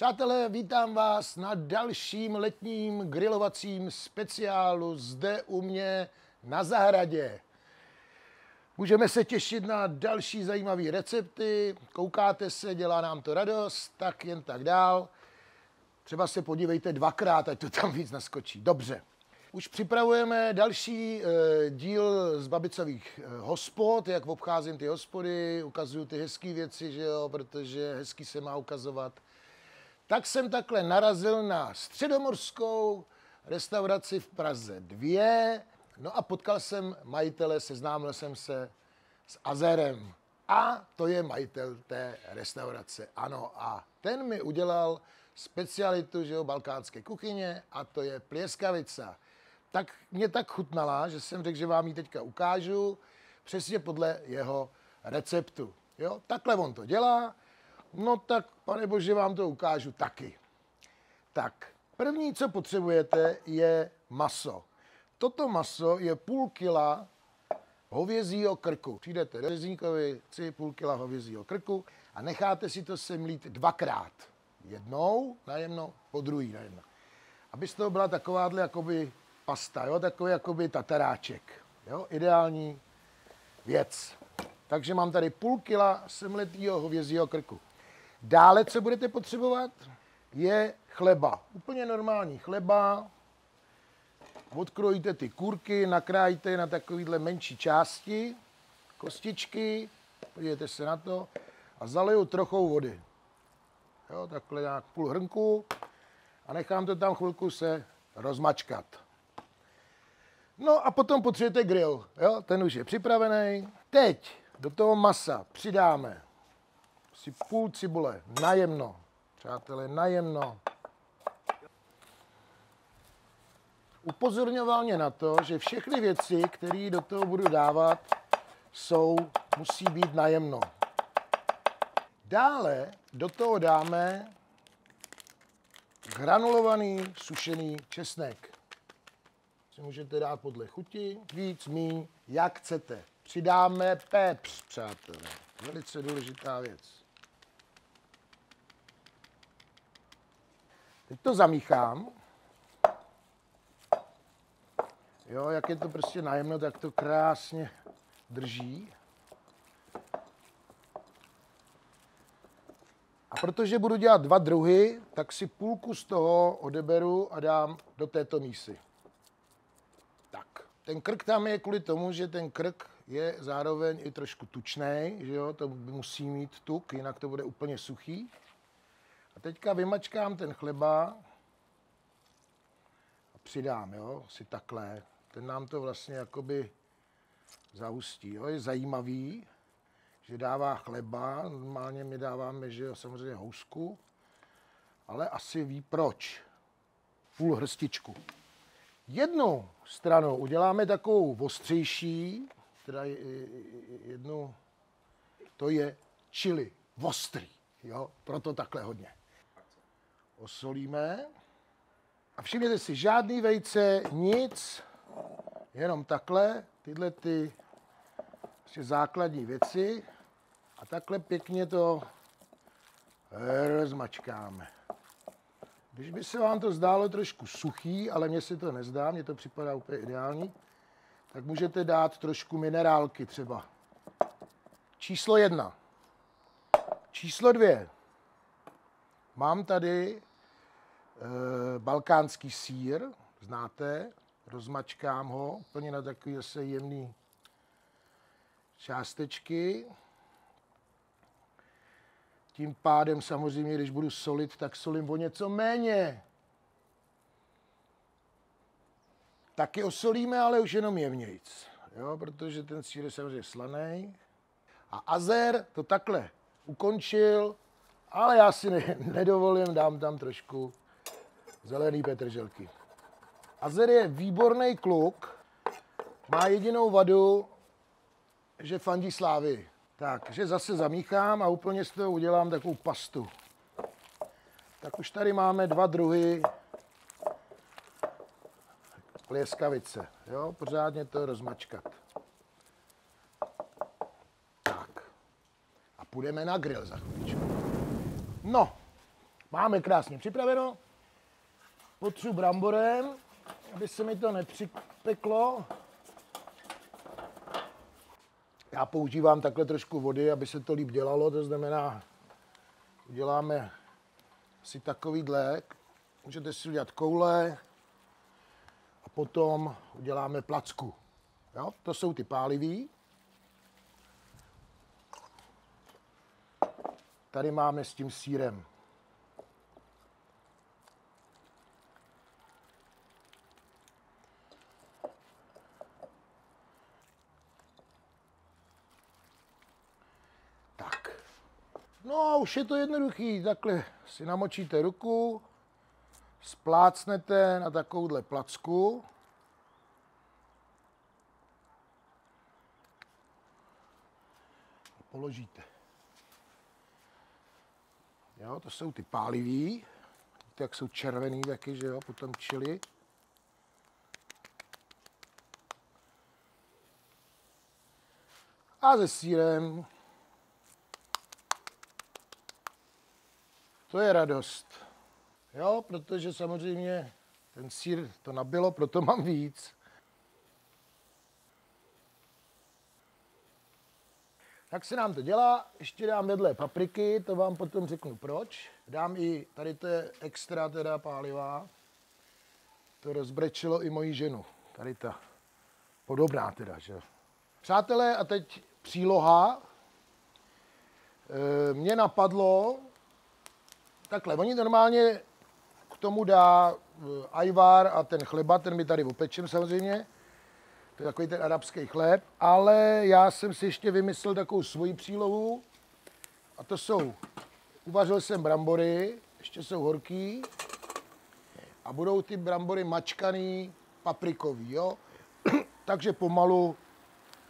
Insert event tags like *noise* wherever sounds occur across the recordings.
Přátelé, vítám vás na dalším letním grilovacím speciálu zde u mě na zahradě. Můžeme se těšit na další zajímavé recepty, koukáte se, dělá nám to radost, tak jen tak dál. Třeba se podívejte dvakrát, ať to tam víc naskočí. Dobře. Už připravujeme další e, díl z babicových e, hospod, jak obcházím ty hospody, ukazuju ty hezké věci, že jo, protože hezký se má ukazovat. Tak jsem takhle narazil na středomorskou restauraci v Praze 2, no a potkal jsem majitele, seznámil jsem se s Azerem. A to je majitel té restaurace, ano. A ten mi udělal specialitu, že jo, balkánské kuchyně a to je plieskavica tak mě tak chutnala, že jsem řekl, že vám ji teďka ukážu přesně podle jeho receptu. Jo? Takhle on to dělá, no tak pane bože vám to ukážu taky. Tak, první, co potřebujete, je maso. Toto maso je půl kila hovězího krku. Přijdete do řezníkovi, chci půl kila hovězího krku a necháte si to semlít dvakrát. Jednou na jedno, po druhý na jedno. Aby z toho byla takováhle jakoby pasta, jo, takový jakoby tataráček. Jo, ideální věc. Takže mám tady půl kila semletýho hovězího krku. Dále, co budete potřebovat, je chleba. Úplně normální chleba. Odkrojíte ty kurky, nakrájíte na takovýhle menší části, kostičky, podívejte se na to, a zaliju trochou vody. Jo, takhle nějak půl hrnku a nechám to tam chvilku se rozmačkat. No a potom potřebujete grill, jo? ten už je připravený. Teď do toho masa přidáme si půl cibule, najemno, přátelé, najemno. Upozorňoval mě na to, že všechny věci, které do toho budu dávat, jsou, musí být najemno. Dále do toho dáme granulovaný sušený česnek si můžete dát podle chuti, víc, míň, jak chcete. Přidáme pepř, přátelé. Velice důležitá věc. Teď to zamíchám. Jo, jak je to prostě najemno, tak to krásně drží. A protože budu dělat dva druhy, tak si půlku z toho odeberu a dám do této mísy. Ten krk tam je kvůli tomu, že ten krk je zároveň i trošku tučný, že jo, to musí mít tuk, jinak to bude úplně suchý. Teďka vymačkám ten chleba a přidám, jo, si takhle. Ten nám to vlastně jakoby zahustí, jo. Je zajímavý, že dává chleba, normálně my dáváme, že jo, samozřejmě housku, ale asi ví proč. Půl hrstičku. Jednu stranu uděláme takovou ostřejší, teda jednu, to je čili, ostrý, jo, proto takhle hodně. Osolíme a všimněte si, žádný vejce, nic, jenom takhle, tyhle ty prostě základní věci a takhle pěkně to rozmačkáme. Když by se vám to zdálo trošku suchý, ale mně se to nezdá, mně to připadá úplně ideální, tak můžete dát trošku minerálky třeba. Číslo jedna. Číslo dvě. Mám tady balkánský sír, znáte, rozmačkám ho úplně na takové zase jemné částečky. Tím pádem samozřejmě, když budu solit, tak solím o něco méně. Taky osolíme, ale už jenom jemnějc, jo, protože ten sír je samozřejmě slaný. A Azer to takhle ukončil, ale já si ne, *laughs* nedovolím, dám tam trošku zelený petrželky. Azer je výborný kluk, má jedinou vadu, že fandí slávy. Takže zase zamíchám a úplně z toho udělám takovou pastu. Tak už tady máme dva druhy plieskavice. Jo, pořádně to rozmačkat. Tak. A půjdeme na grill za chvíličku. No, Máme krásně připraveno. Potřu bramborem, aby se mi to nepřipeklo. Já používám takhle trošku vody, aby se to líp dělalo, to znamená, uděláme si takový dlek. Můžete si udělat koule a potom uděláme placku. Jo? To jsou ty pálivý. Tady máme s tím sírem. Už je to jednoduchý. Takhle si namočíte ruku, splácnete na takovouhle placku. A položíte. Jo, to jsou ty pálivý. Víte, jak jsou červený taky, že jo, potom čili. A se sírem. To je radost. Jo, protože samozřejmě ten sír to nabilo, proto mám víc. Tak se nám to dělá, ještě dám vedle papriky, to vám potom řeknu proč. Dám i, tady to je extra teda pálivá, to rozbrečilo i moji ženu, tady ta podobná teda, že Přátelé, a teď příloha. E, mě napadlo, takhle, oni normálně k tomu dá e, ajvar a ten chleba, ten mi tady opečem samozřejmě, to je takový ten arabský chléb, ale já jsem si ještě vymyslel takovou svoji přílohu a to jsou, uvařil jsem brambory, ještě jsou horký a budou ty brambory mačkaný paprikový, jo. *clears throat* Takže pomalu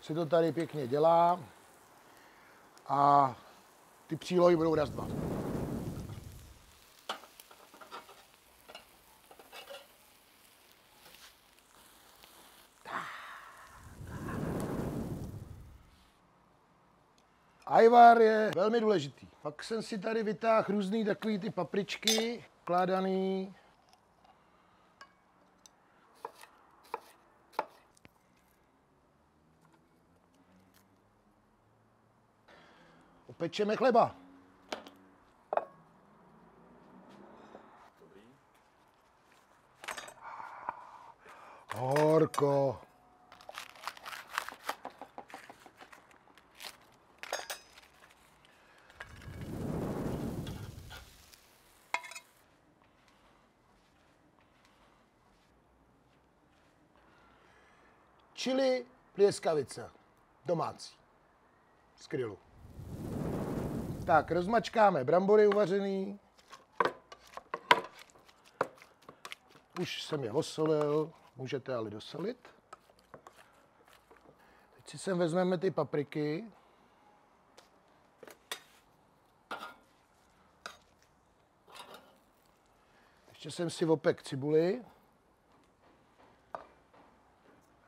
se to tady pěkně dělá a ty přílohy budou raz, dva. Ajvar je velmi důležitý. Pak jsem si tady vytáhl různý takový ty papričky, kládaný. Opečeme chleba. Horko. Čili plieskavice. Domácí. Z krylu. Tak, rozmačkáme brambory uvařený. Už jsem je osolil, můžete ale dosolit. Teď si sem vezmeme ty papriky. Ještě jsem si opek cibuli.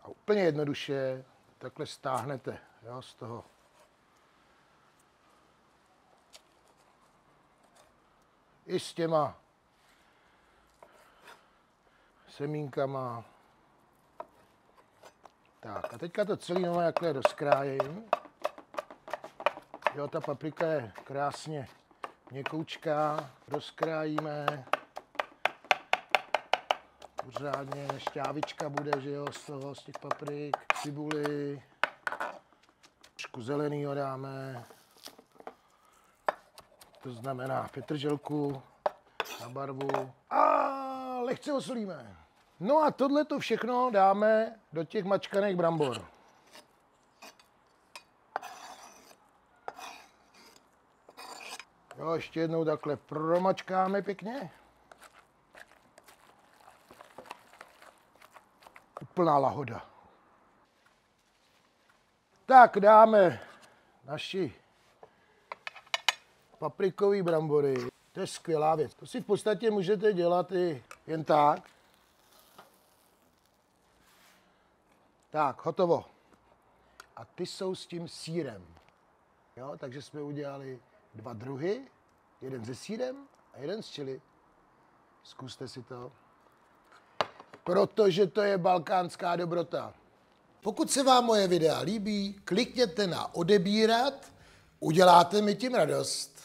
A úplně jednoduše takhle stáhnete jo, z toho i s těma semínkama. Tak a teďka to celý nové jakhle rozkrájím. Jo, ta paprika je krásně měkoučká, rozkrájíme pořádně, šťávička bude, že jo, z toho, z těch paprik, cibuli, trošku zelenýho dáme, to znamená petrželku na barvu a lehce osolíme. No a tohle to všechno dáme do těch mačkaných brambor. Jo, ještě jednou takhle promačkáme pěkně. Úplná lahoda. Tak dáme naši paprikový brambory. To je skvělá věc. To si v podstatě můžete dělat i jen tak. Tak, hotovo. A ty jsou s tím sírem. Jo, takže jsme udělali dva druhy. Jeden se sírem a jeden z chili. Zkuste si to. Protože to je balkánská dobrota. Pokud se vám moje videa líbí, klikněte na odebírat, uděláte mi tím radost.